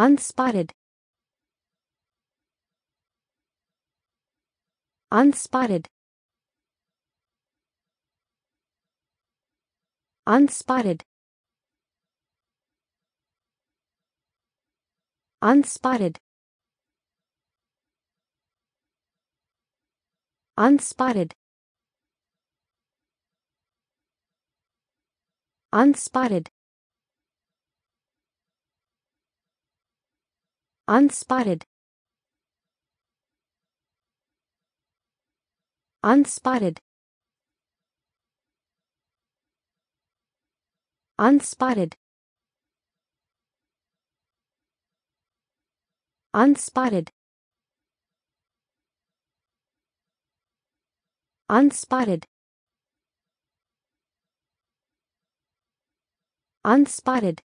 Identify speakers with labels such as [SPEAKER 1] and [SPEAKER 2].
[SPEAKER 1] unspotted. Unspotted. Unspotted. Unspotted. Unspotted. Unspotted unspotted. Unspotted. Unspotted. Unspotted. Unspotted. Unspotted